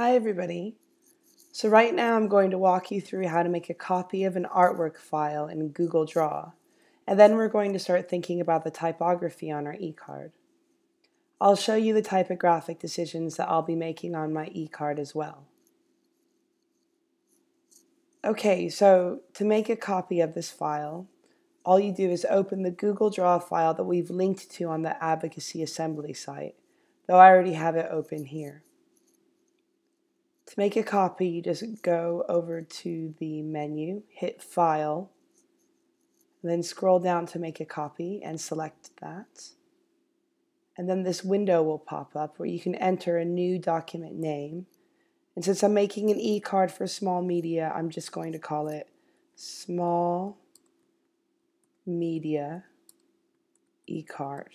Hi everybody. So right now I'm going to walk you through how to make a copy of an artwork file in Google Draw, and then we're going to start thinking about the typography on our e-card. I'll show you the typographic decisions that I'll be making on my e-card as well. Okay, so to make a copy of this file, all you do is open the Google Draw file that we've linked to on the Advocacy Assembly site, though I already have it open here. Make a copy, you just go over to the menu, hit File, then scroll down to make a copy and select that. And then this window will pop up where you can enter a new document name. And since I'm making an e-card for small media, I'm just going to call it Small Media e-card.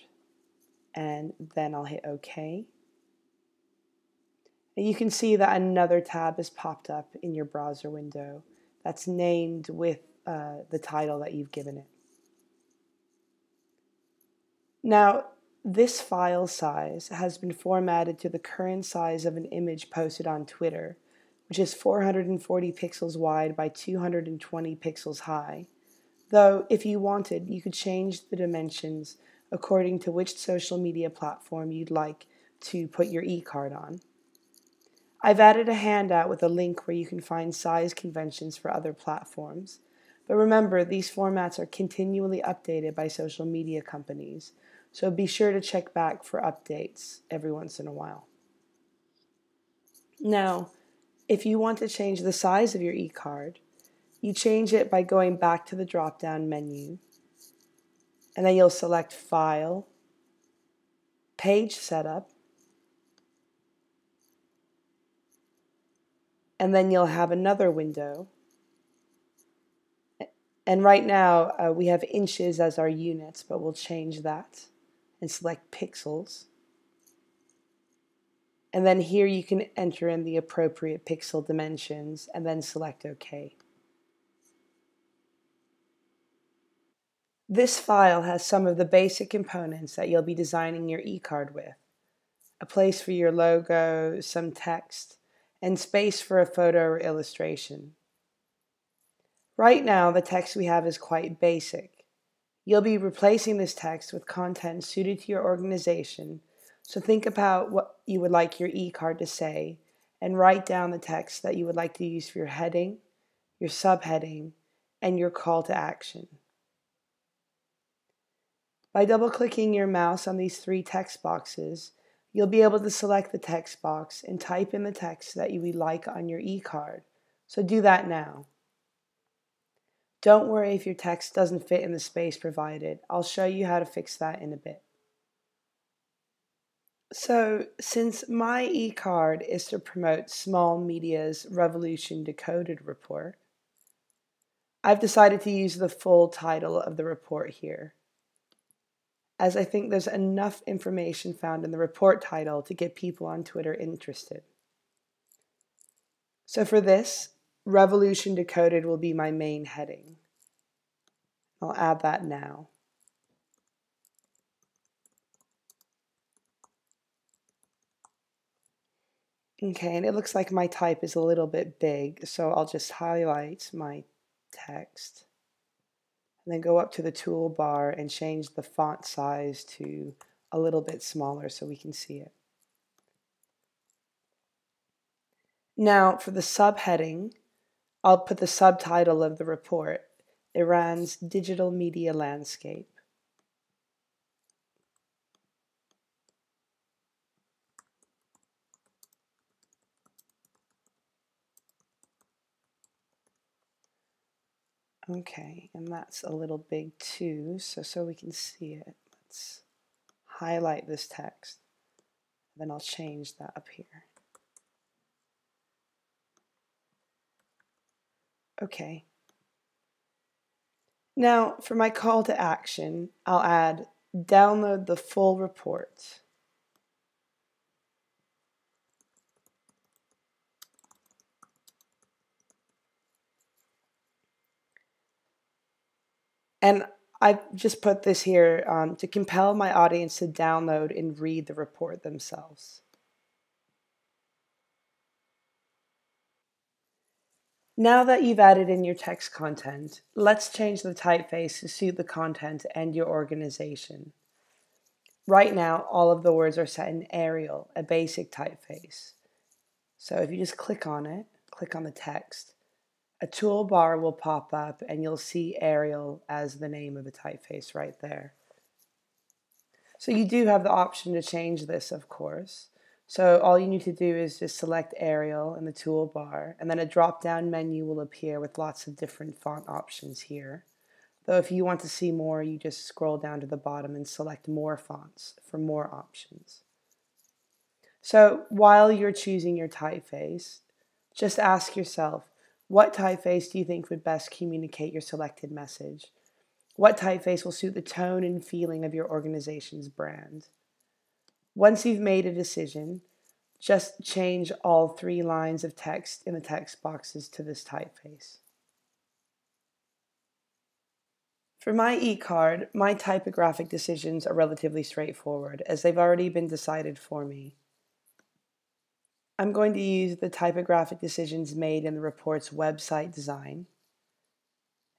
And then I'll hit OK. And you can see that another tab has popped up in your browser window that's named with uh, the title that you've given it. Now, this file size has been formatted to the current size of an image posted on Twitter, which is 440 pixels wide by 220 pixels high. Though, if you wanted, you could change the dimensions according to which social media platform you'd like to put your e-card on. I've added a handout with a link where you can find size conventions for other platforms. But remember, these formats are continually updated by social media companies, so be sure to check back for updates every once in a while. Now, if you want to change the size of your e-card, you change it by going back to the drop-down menu, and then you'll select File, Page Setup, and then you'll have another window. And right now uh, we have inches as our units, but we'll change that and select pixels. And then here you can enter in the appropriate pixel dimensions and then select OK. This file has some of the basic components that you'll be designing your e-card with. A place for your logo, some text, and space for a photo or illustration. Right now, the text we have is quite basic. You'll be replacing this text with content suited to your organization, so think about what you would like your e-card to say and write down the text that you would like to use for your heading, your subheading, and your call to action. By double-clicking your mouse on these three text boxes, you'll be able to select the text box and type in the text that you would like on your e-card. So do that now. Don't worry if your text doesn't fit in the space provided. I'll show you how to fix that in a bit. So, since my e-card is to promote Small Media's Revolution Decoded report, I've decided to use the full title of the report here as I think there's enough information found in the report title to get people on Twitter interested. So for this, Revolution Decoded will be my main heading. I'll add that now. Okay, and it looks like my type is a little bit big, so I'll just highlight my text and then go up to the toolbar and change the font size to a little bit smaller so we can see it. Now for the subheading, I'll put the subtitle of the report, Iran's Digital Media Landscape. Okay, and that's a little big too, so so we can see it. Let's highlight this text. Then I'll change that up here. Okay. Now, for my call to action, I'll add download the full report. And I just put this here um, to compel my audience to download and read the report themselves. Now that you've added in your text content, let's change the typeface to suit the content and your organization. Right now, all of the words are set in Arial, a basic typeface. So if you just click on it, click on the text, a toolbar will pop up and you'll see Arial as the name of the typeface right there. So you do have the option to change this, of course. So all you need to do is just select Arial in the toolbar, and then a drop-down menu will appear with lots of different font options here. Though if you want to see more, you just scroll down to the bottom and select more fonts for more options. So while you're choosing your typeface, just ask yourself, what typeface do you think would best communicate your selected message? What typeface will suit the tone and feeling of your organization's brand? Once you've made a decision, just change all three lines of text in the text boxes to this typeface. For my e-card, my typographic decisions are relatively straightforward as they've already been decided for me. I'm going to use the typographic decisions made in the report's website design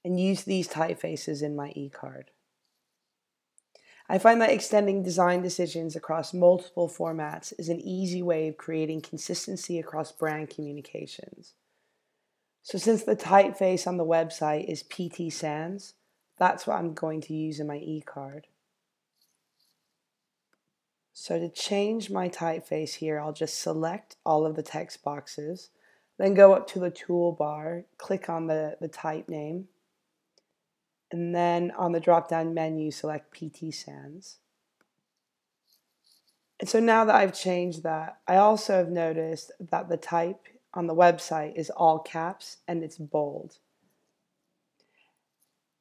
and use these typefaces in my e-card. I find that extending design decisions across multiple formats is an easy way of creating consistency across brand communications. So since the typeface on the website is PT Sans, that's what I'm going to use in my e-card. So to change my typeface here, I'll just select all of the text boxes, then go up to the toolbar, click on the, the type name, and then on the drop-down menu, select PT Sans. And so now that I've changed that, I also have noticed that the type on the website is all caps and it's bold.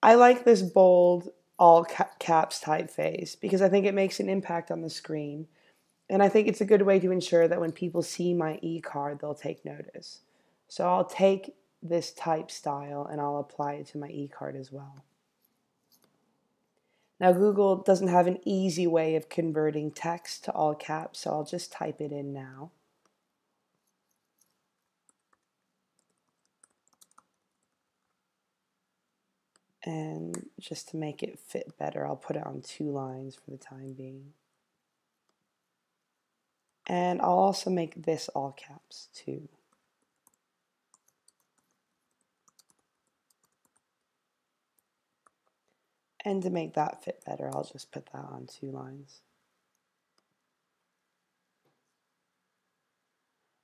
I like this bold all caps typeface because I think it makes an impact on the screen. And I think it's a good way to ensure that when people see my e-card, they'll take notice. So I'll take this type style and I'll apply it to my e-card as well. Now Google doesn't have an easy way of converting text to all caps, so I'll just type it in now. And just to make it fit better, I'll put it on two lines for the time being. And I'll also make this all caps too. And to make that fit better, I'll just put that on two lines.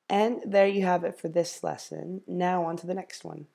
And there you have it for this lesson. Now on to the next one.